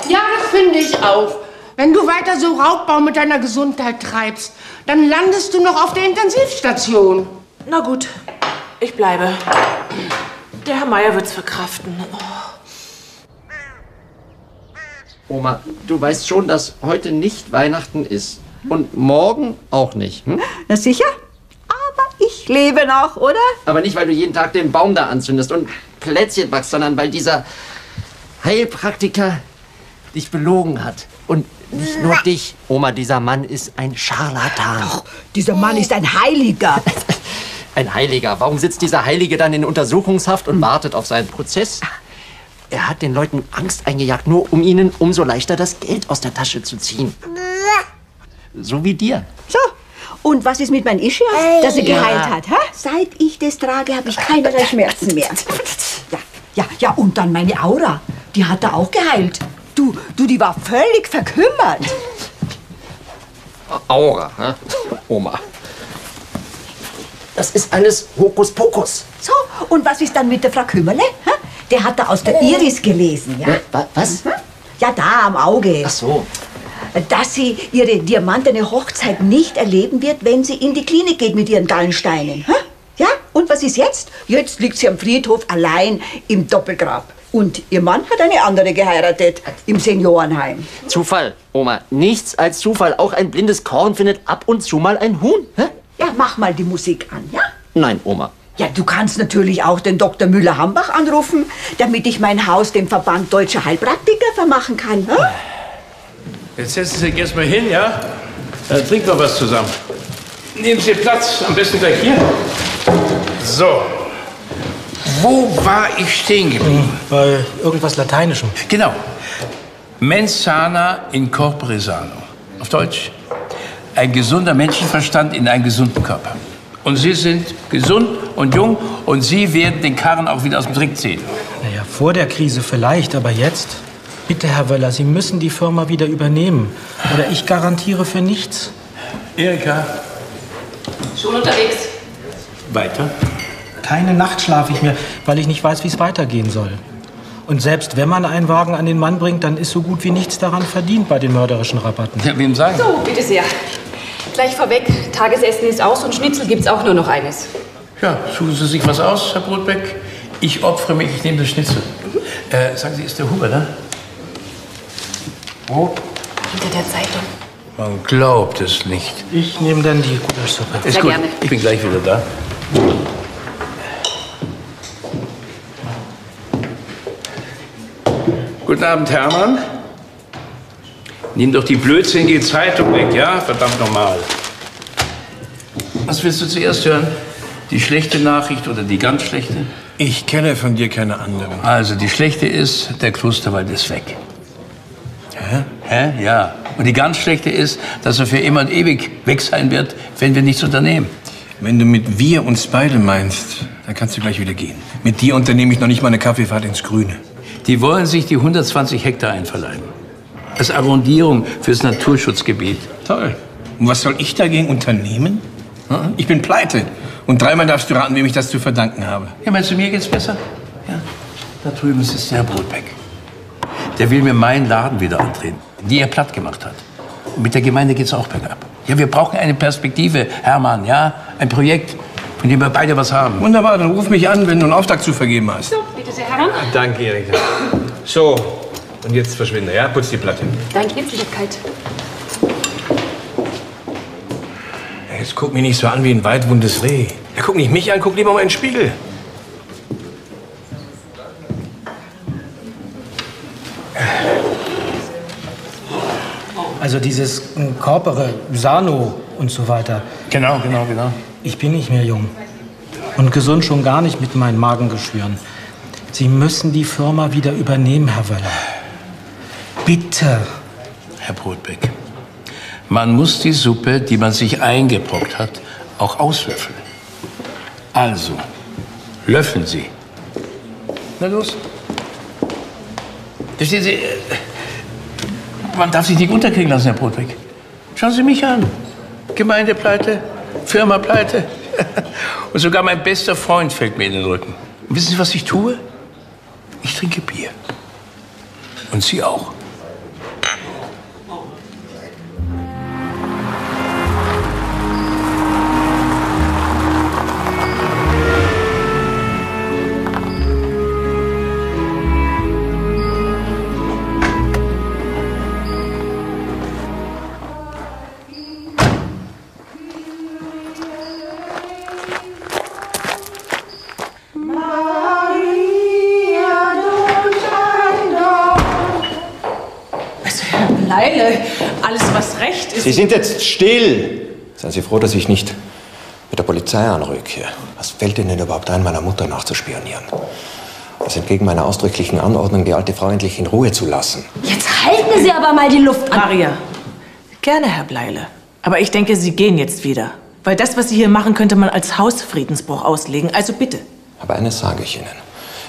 Ja, das finde ich auch. Wenn du weiter so Raubbau mit deiner Gesundheit treibst, dann landest du noch auf der Intensivstation. Na gut, ich bleibe. Der Herr Meier wird's verkraften. Oh. Oma, du weißt schon, dass heute nicht Weihnachten ist. Und morgen auch nicht. Hm? Na sicher? Aber ich lebe noch, oder? Aber nicht, weil du jeden Tag den Baum da anzündest und Plätzchen backst, sondern weil dieser Heilpraktiker dich belogen hat. Und nicht nur dich. Oma, dieser Mann ist ein Scharlatan. Doch, dieser Mann ist ein Heiliger. Ein Heiliger. Warum sitzt dieser Heilige dann in Untersuchungshaft und wartet auf seinen Prozess? Er hat den Leuten Angst eingejagt, nur um ihnen umso leichter das Geld aus der Tasche zu ziehen. So wie dir. So, und was ist mit meinem Ischias, dass er Ja. geheilt hat? Hä? Seit ich das trage, habe ich keinerlei Schmerzen mehr. Ja, ja, ja, und dann meine Aura. Die hat er auch geheilt. Du, du, die war völlig verkümmert. Aura, hä? Oma. Das ist alles Hokuspokus. So, und was ist dann mit der Frau Kümmerle? Hä? Der hat da aus der Iris gelesen, ja? Wa- Was? Mhm. Ja, da am Auge. Ach so. Dass sie ihre diamantene Hochzeit nicht erleben wird, wenn sie in die Klinik geht mit ihren Gallensteinen. Hä? Ja, und was ist jetzt? Jetzt liegt sie am Friedhof allein im Doppelgrab. Und ihr Mann hat eine andere geheiratet im Seniorenheim. Zufall, Oma. Nichts als Zufall. Auch ein blindes Korn findet ab und zu mal ein Huhn. Hä? Ja, mach mal die Musik an, ja? Nein, Oma. Ja, du kannst natürlich auch den Dr. Müller-Hambach anrufen, damit ich mein Haus dem Verband Deutscher Heilpraktiker vermachen kann. Hm? Jetzt setzen Sie sich erstmal hin, ja? Dann trinken wir was zusammen. Nehmen Sie Platz, am besten gleich hier. So. Wo war ich stehen geblieben? Bei irgendwas Lateinischem. Genau. Mens sana in corpore sano. Auf Deutsch. Ein gesunder Menschenverstand in einem gesunden Körper. Und Sie sind gesund und jung und Sie werden den Karren auch wieder aus dem Dreck ziehen. Naja, vor der Krise vielleicht, aber jetzt? Bitte, Herr Wöller, Sie müssen die Firma wieder übernehmen. Oder ich garantiere für nichts. Erika. Schon unterwegs. Weiter. Keine Nacht schlafe ich mehr, weil ich nicht weiß, wie es weitergehen soll. Und selbst wenn man einen Wagen an den Mann bringt, dann ist so gut wie nichts daran verdient bei den mörderischen Rabatten. Ja, wem sagen? So, bitte sehr. Gleich vorweg, Tagesessen ist aus und Schnitzel gibt's auch nur noch eines. Ja, suchen Sie sich was aus, Herr Brotbeck. Ich opfere mich, ich nehme das Schnitzel. Äh, sagen Sie, ist der Huber da? Wo? Hinter der Zeitung. Man glaubt es nicht. Ich nehme dann die Gulaschsuppe. Ist Sehr gut. gerne. Ich bin gleich wieder da. Guten Abend, Hermann. Nimm doch die blödsinnige Zeitung weg, ja? Verdammt nochmal. Was willst du zuerst hören? Die schlechte Nachricht oder die ganz schlechte? Ich kenne von dir keine anderen. Also, die schlechte ist, der Klosterwald ist weg. Hä? Hä? Ja. Und die ganz schlechte ist, dass er für immer und ewig weg sein wird, wenn wir nichts unternehmen. Wenn du mit wir uns beide meinst, dann kannst du gleich wieder gehen. Mit dir unternehme ich noch nicht mal eine Kaffeefahrt ins Grüne. Die wollen sich die 120 Hektar einverleiben. Als Arrondierung fürs Naturschutzgebiet. Toll. Und was soll ich dagegen unternehmen? Hm? Ich bin pleite. Und dreimal darfst du raten, wem ich das zu verdanken habe. Ja, meinst du, mir geht's besser? Ja. Da drüben ist der Brotbeck. Der will mir meinen Laden wieder antreten, die er platt gemacht hat. Und mit der Gemeinde geht's auch bergab. Ja, wir brauchen eine Perspektive, Hermann, ja? Ein Projekt, von dem wir beide was haben. Wunderbar, dann ruf mich an, wenn du einen Auftrag zu vergeben hast. So, bitte sehr, Hermann. Danke, Erika. So, und jetzt verschwinde, ja? Putz die Platte. Dein Gnädigkeit. Jetzt guck mich nicht so an wie ein weitwundes Reh. Ja, guck nicht mich an, guck lieber mal in den Spiegel. Also dieses Corpore, Sano und so weiter. Genau, genau, genau. Ich bin nicht mehr jung. Und gesund schon gar nicht mit meinen Magengeschwüren. Sie müssen die Firma wieder übernehmen, Herr Wöller. Bitte. Herr Brotbeck, man muss die Suppe, die man sich eingebrockt hat, auch auslöffeln. Also, löffeln Sie. Na los. Verstehen Sie, äh, man darf sich nicht unterkriegen lassen, Herr Brotbeck. Schauen Sie mich an. Gemeindepleite, Firmapleite. Und sogar mein bester Freund fällt mir in den Rücken. Und wissen Sie, was ich tue? Ich trinke Bier. Und Sie auch. Sie sind jetzt still. Seien Sie froh, dass ich nicht mit der Polizei anrücke. Was fällt Ihnen überhaupt ein, meiner Mutter nachzuspionieren? Das entgegen meiner ausdrücklichen Anordnung, die alte Frau endlich in Ruhe zu lassen. Jetzt halten Sie aber mal die Luft an. Maria, gerne, Herr Bleile. Aber ich denke, Sie gehen jetzt wieder. Weil das, was Sie hier machen, könnte man als Hausfriedensbruch auslegen. Also bitte. Aber eines sage ich Ihnen.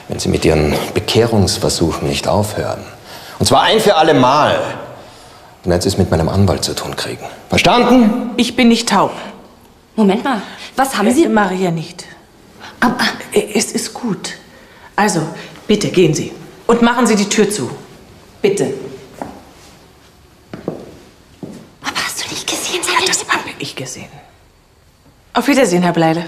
Wenn Sie mit Ihren Bekehrungsversuchen nicht aufhören, und zwar ein für alle Mal, werden Sie es mit meinem Anwalt zu tun kriegen. Verstanden? Ich bin nicht taub. Moment mal, was haben Sie? Maria nicht. Aber es ist gut. Also, bitte gehen Sie. Und machen Sie die Tür zu. Bitte. Aber hast du nicht gesehen, Ja, das habe ich gesehen. Auf Wiedersehen, Herr Bleile.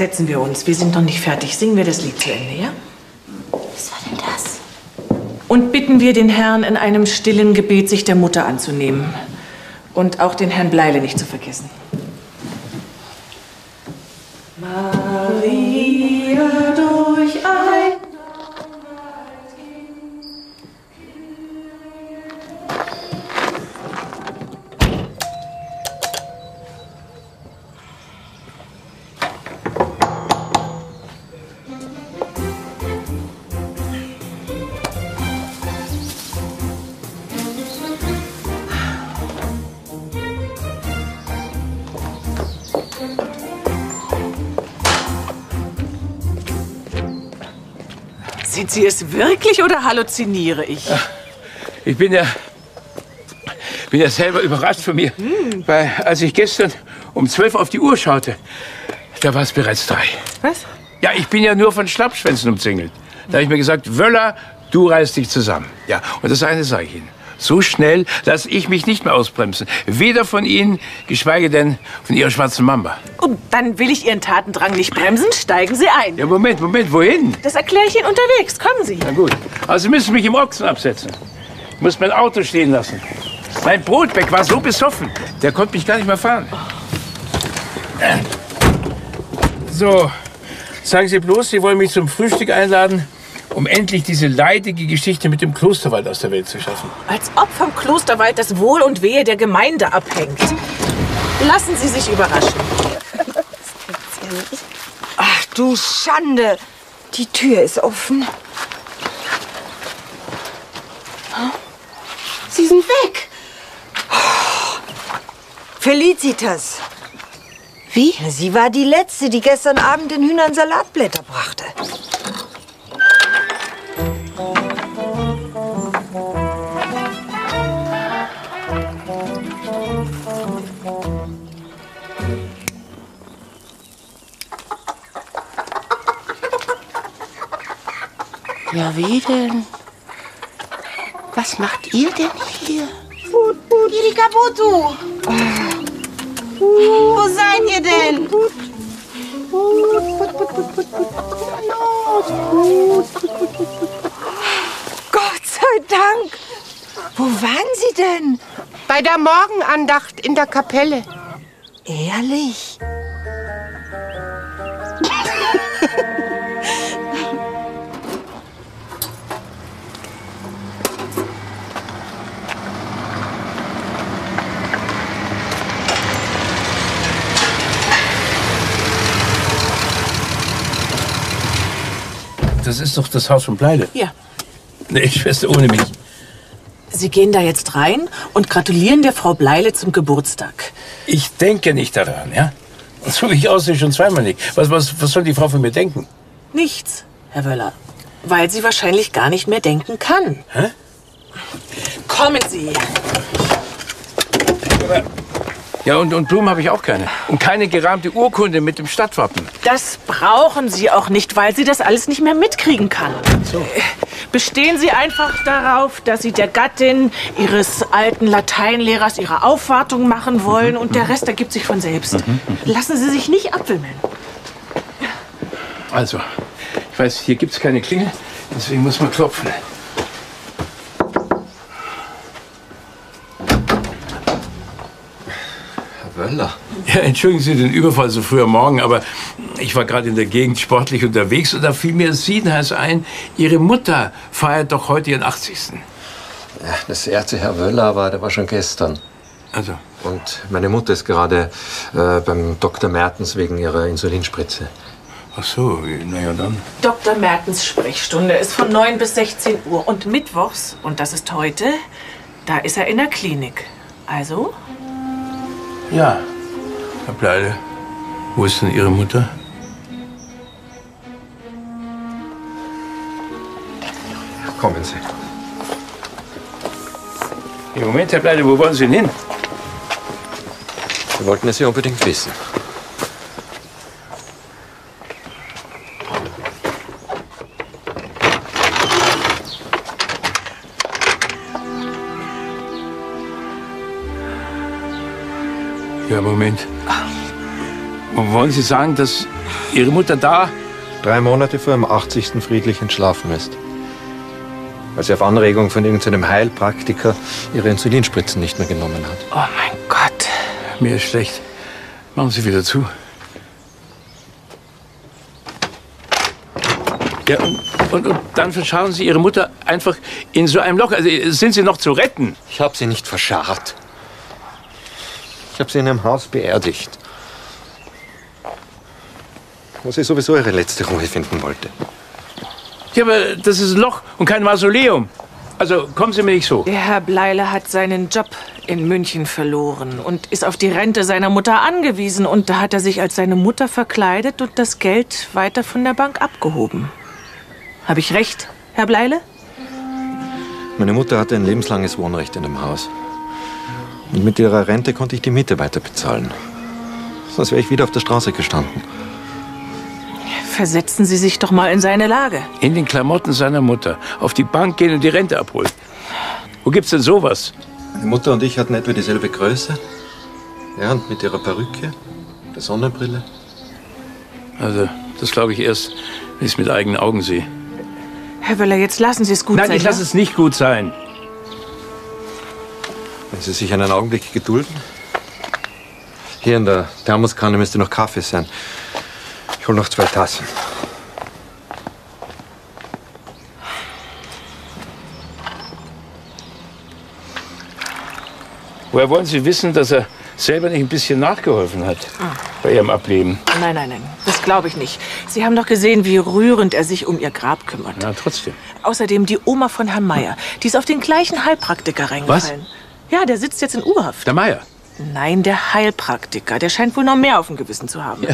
Setzen wir uns. Wir sind noch nicht fertig. Singen wir das Lied zu Ende, ja? Was war denn das? Und bitten wir den Herrn in einem stillen Gebet, sich der Mutter anzunehmen. Und auch den Herrn Bleile nicht zu vergessen. Sind Sie es wirklich oder halluziniere ich? Ich bin ja, bin ja selber überrascht von mir. Weil als ich gestern um 12 auf die Uhr schaute, da war es bereits drei. Was? Ja, ich bin ja nur von Schlappschwänzen umzingelt. Da habe ich mir gesagt, Wöller, du reißt dich zusammen. Ja, und das eine sage ich Ihnen. So schnell lasse ich mich nicht mehr ausbremsen. Weder von Ihnen, geschweige denn von Ihrer schwarzen Mamba. Und dann will ich Ihren Tatendrang nicht bremsen. Steigen Sie ein. Ja, Moment, Moment, wohin? Das erkläre ich Ihnen unterwegs. Kommen Sie. Na gut. Also Sie müssen mich im Ochsen absetzen. Ich muss mein Auto stehen lassen. Mein Brotbeck war so besoffen, der konnte mich gar nicht mehr fahren. So, sagen Sie bloß, Sie wollen mich zum Frühstück einladen, um endlich diese leidige Geschichte mit dem Klosterwald aus der Welt zu schaffen. Als ob vom Klosterwald das Wohl und Wehe der Gemeinde abhängt. Lassen Sie sich überraschen. Ach du Schande. Die Tür ist offen. Sie sind weg. Felicitas. Wie? Sie war die Letzte, die gestern Abend den Hühnern Salatblätter brachte. Ja, wie denn? Was macht ihr denn hier? Irikabutu! Wo seid ihr denn? Gott sei Dank. Wo waren Sie denn? Bei der Morgenandacht in der Kapelle. Ehrlich? Das ist doch das Haus von Bleile. Ja. Nee, Schwester, ohne mich. Sie gehen da jetzt rein und gratulieren der Frau Bleile zum Geburtstag. Ich denke nicht daran, ja? So wie ich aussehe, schon zweimal nicht. Was, was, was soll die Frau von mir denken? Nichts, Herr Wöller. Weil sie wahrscheinlich gar nicht mehr denken kann. Hä? Kommen Sie. Ja, und, und Blumen habe ich auch keine. Und keine gerahmte Urkunde mit dem Stadtwappen. Das brauchen Sie auch nicht, weil sie das alles nicht mehr mitkriegen kann. Äh, Bestehen Sie einfach darauf, dass Sie der Gattin Ihres alten Lateinlehrers Ihre Aufwartung machen wollen und der Rest ergibt sich von selbst. Lassen Sie sich nicht abwimmeln. Also, ich weiß, hier gibt es keine Klingel, deswegen muss man klopfen. Herr Wöller. Ja, entschuldigen Sie den Überfall so früh am Morgen, aber ich war gerade in der Gegend sportlich unterwegs und da fiel mir Siedenheiß ein, Ihre Mutter feiert doch heute ihren 80. Ja, das erste Herr Wöller war, der war schon gestern. Also. Und meine Mutter ist gerade äh, beim Dr. Mertens wegen ihrer Insulinspritze. Ach so, naja dann. Dr. Mertens Sprechstunde ist von 9 bis 16 Uhr und mittwochs, und das ist heute, da ist er in der Klinik. Also, Ja, Herr Bleide, wo ist denn Ihre Mutter? Kommen Sie. Im Moment, Herr Bleide, wo wollen Sie denn hin? Wir wollten es ja unbedingt wissen. Moment. Wollen Sie sagen, dass Ihre Mutter da Drei Monate vor ihrem 80. friedlich entschlafen ist. weil sie auf Anregung von irgendeinem Heilpraktiker ihre Insulinspritzen nicht mehr genommen hat. Oh mein Gott. Mir ist schlecht. Machen Sie wieder zu. Ja, und, und, und dann verscharren Sie Ihre Mutter einfach in so einem Loch. Also sind Sie noch zu retten? Ich habe sie nicht verscharrt. Ich habe sie in einem Haus beerdigt. Wo sie sowieso ihre letzte Ruhe finden wollte. Ja, aber das ist ein Loch und kein Mausoleum. Also kommen Sie mir nicht so. Der Herr Bleile hat seinen Job in München verloren und ist auf die Rente seiner Mutter angewiesen. Und da hat er sich als seine Mutter verkleidet und das Geld weiter von der Bank abgehoben. Habe ich recht, Herr Bleile? Meine Mutter hatte ein lebenslanges Wohnrecht in dem Haus. Und mit ihrer Rente konnte ich die Miete weiter bezahlen. Sonst wäre ich wieder auf der Straße gestanden. Versetzen Sie sich doch mal in seine Lage. In den Klamotten seiner Mutter. Auf die Bank gehen und die Rente abholen. Wo gibt's denn sowas? Meine Mutter und ich hatten etwa dieselbe Größe. Ja, und mit ihrer Perücke, der Sonnenbrille. Also, das glaube ich erst, wenn ich es mit eigenen Augen sehe. Herr Wöller, jetzt lassen Sie es gut Nein, sein. ich lasse ja? es nicht gut sein. Wenn Sie sich einen Augenblick gedulden. Hier in der Thermoskanne müsste noch Kaffee sein. Ich hole noch zwei Tassen. Woher wollen Sie wissen, dass er selber nicht ein bisschen nachgeholfen hat bei Ihrem Ableben? Nein, nein, nein, das glaube ich nicht. Sie haben doch gesehen, wie rührend er sich um ihr Grab kümmert. Na, trotzdem. Außerdem die Oma von Herrn Meier, die ist auf den gleichen Heilpraktiker reingefallen. Ja, der sitzt jetzt in U-Haft. Der Meier? Nein, der Heilpraktiker. Der scheint wohl noch mehr auf dem Gewissen zu haben.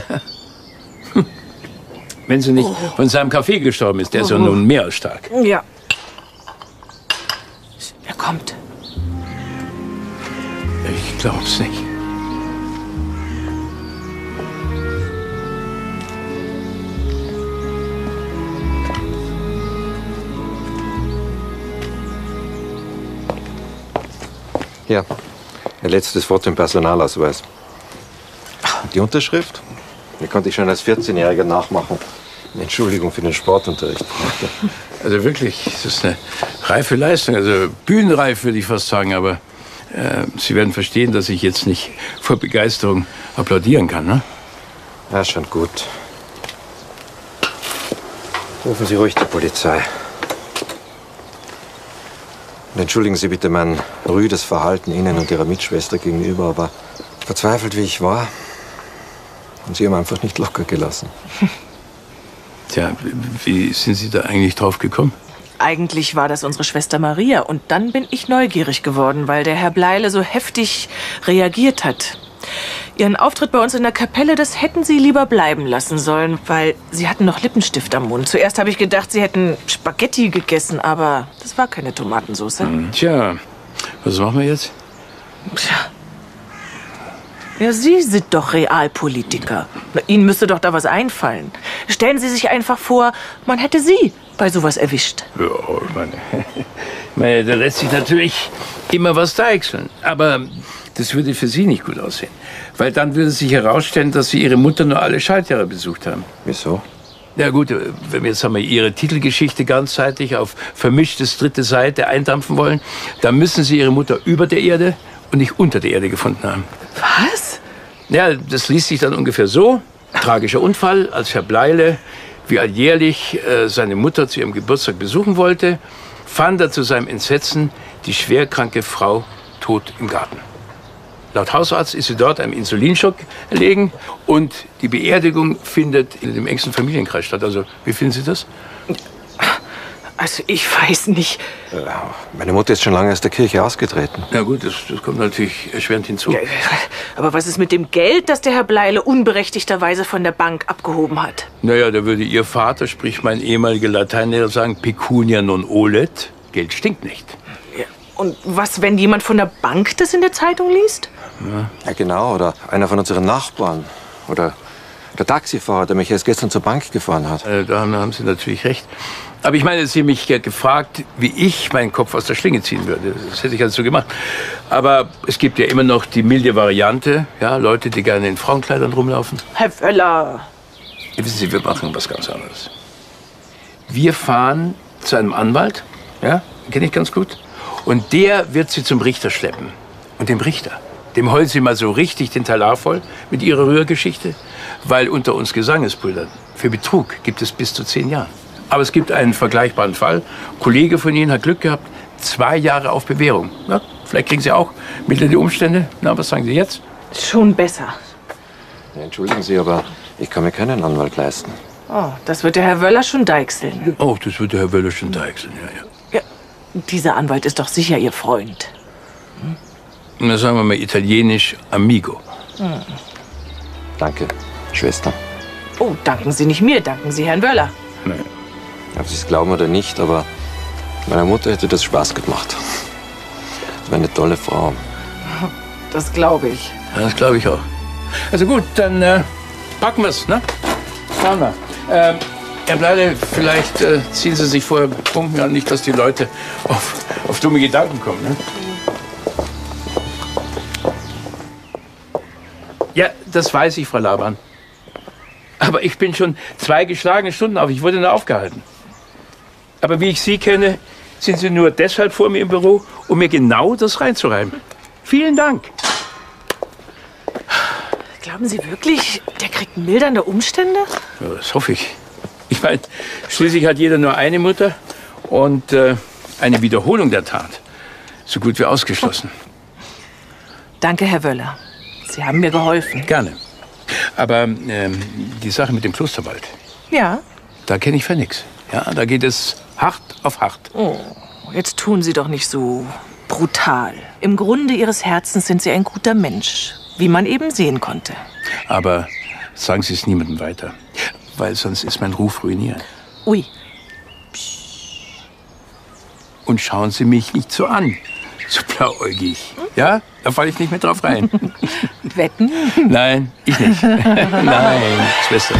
Wenn sie nicht von seinem Kaffee gestorben ist, der ist ja Oh. nun mehr als stark. Ja. Er kommt. Ich glaub's nicht. Hier, Ihr letztes Foto im Personalausweis. Und Die Unterschrift? Die konnte ich schon als 14-Jähriger nachmachen. Entschuldigung für den Sportunterricht. Also wirklich, das ist eine reife Leistung. Also bühnenreif würde ich fast sagen, aber äh, Sie werden verstehen, dass ich jetzt nicht vor Begeisterung applaudieren kann, ne? Ja, schon gut. Rufen Sie ruhig die Polizei. Und entschuldigen Sie bitte mein rüdes Verhalten Ihnen und Ihrer Mitschwester gegenüber, aber verzweifelt wie ich war, und Sie haben einfach nicht locker gelassen. Tja, wie sind Sie da eigentlich drauf gekommen? Eigentlich war das unsere Schwester Maria. Und dann bin ich neugierig geworden, weil der Herr Bleile so heftig reagiert hat. Ihren Auftritt bei uns in der Kapelle, das hätten Sie lieber bleiben lassen sollen, weil Sie hatten noch Lippenstift am Mund. Zuerst habe ich gedacht, Sie hätten Spaghetti gegessen, aber das war keine Tomatensauce. Tja, was machen wir jetzt? Ja, Sie sind doch Realpolitiker. Na, Ihnen müsste doch da was einfallen. Stellen Sie sich einfach vor, man hätte Sie bei sowas erwischt. Ja, ich meine, ich meine, da lässt sich natürlich immer was deichseln. Aber das würde für Sie nicht gut aussehen. Weil dann würde sich herausstellen, dass Sie Ihre Mutter nur alle Schaltjahre besucht haben. Wieso? Ja gut, äh, wenn wir jetzt einmal Ihre Titelgeschichte ganzseitig auf vermischtes dritte Seite eindampfen wollen, dann müssen Sie Ihre Mutter über der Erde und nicht unter der Erde gefunden haben. Was? Ja, das liest sich dann ungefähr so. Tragischer Unfall, als Herr Bleile, wie alljährlich äh, seine Mutter zu ihrem Geburtstag besuchen wollte, fand er zu seinem Entsetzen die schwerkranke Frau tot im Garten. Laut Hausarzt ist sie dort einem Insulinschock erlegen und die Beerdigung findet in dem engsten Familienkreis statt. Also, wie finden Sie das? Also, ich weiß nicht. Meine Mutter ist schon lange aus der Kirche ausgetreten. Na gut, das, das kommt natürlich erschwerend hinzu. Ja, aber was ist mit dem Geld, das der Herr Bleile unberechtigterweise von der Bank abgehoben hat? Naja, da würde Ihr Vater, sprich mein ehemaliger Lateinlehrer, sagen, pecunia non olet, Geld stinkt nicht. Und was, wenn jemand von der Bank das in der Zeitung liest? Ja, genau. Oder einer von unseren Nachbarn. Oder der Taxifahrer, der mich erst gestern zur Bank gefahren hat. Äh, da haben, Sie natürlich recht. Aber ich meine, Sie haben mich gefragt, wie ich meinen Kopf aus der Schlinge ziehen würde. Das hätte ich also gemacht. Aber es gibt ja immer noch die milde Variante. Ja, Leute, die gerne in Frauenkleidern rumlaufen. Herr Wöller. Ja, wissen Sie, wir machen was ganz anderes. Wir fahren zu einem Anwalt, Ja, den kenne ich ganz gut. Und der wird sie zum Richter schleppen. Und dem Richter, dem heulen sie mal so richtig den Talar voll mit ihrer Rührgeschichte. Weil unter uns Gesangesbrüdern, für Betrug gibt es bis zu zehn Jahre. Aber es gibt einen vergleichbaren Fall. Ein Kollege von Ihnen hat Glück gehabt, zwei Jahre auf Bewährung. Na, vielleicht kriegen Sie auch mittel die Umstände. Na, was sagen Sie jetzt? Schon besser. Ja, entschuldigen Sie, aber ich kann mir keinen Anwalt leisten. Oh, das wird der Herr Wöller schon deichseln. Oh, das wird der Herr Wöller schon deichseln, ja, ja. Dieser Anwalt ist doch sicher Ihr Freund. Na, sagen wir mal italienisch Amigo. Hm. Danke, Schwester. Oh, danken Sie nicht mir, danken Sie Herrn Wöller. Nein. Ob Sie es glauben oder nicht, aber meiner Mutter hätte das Spaß gemacht. Das war eine tolle Frau. Das glaube ich. Ja, das glaube ich auch. Also gut, dann äh, packen wir's, ne? Schauen wir. Ähm, Herr Bleile, vielleicht äh, ziehen Sie sich vorher Pumpen an, nicht, dass die Leute auf, auf dumme Gedanken kommen, ne? Ja, das weiß ich, Frau Laban. Aber ich bin schon zwei geschlagene Stunden auf. Ich wurde nur aufgehalten. Aber wie ich Sie kenne, sind Sie nur deshalb vor mir im Büro, um mir genau das reinzureiben. Vielen Dank. Glauben Sie wirklich, der kriegt mildernde Umstände? Ja, das hoffe ich. Ich meine, schließlich hat jeder nur eine Mutter und äh, eine Wiederholung der Tat. So gut wie ausgeschlossen. Danke, Herr Wöller. Sie haben mir geholfen. Gerne. Aber ähm, die Sache mit dem Klosterwald, Ja? da kenne ich für nix. Ja, da geht es hart auf hart. Oh, jetzt tun Sie doch nicht so brutal. Im Grunde Ihres Herzens sind Sie ein guter Mensch, wie man eben sehen konnte. Aber sagen Sie es niemandem weiter, weil sonst ist mein Ruf ruiniert. Ui. Und schauen Sie mich nicht so an, so blauäugig. Ja, da falle ich nicht mehr drauf rein. Wetten? Nein, ich nicht. Nein, Schwester.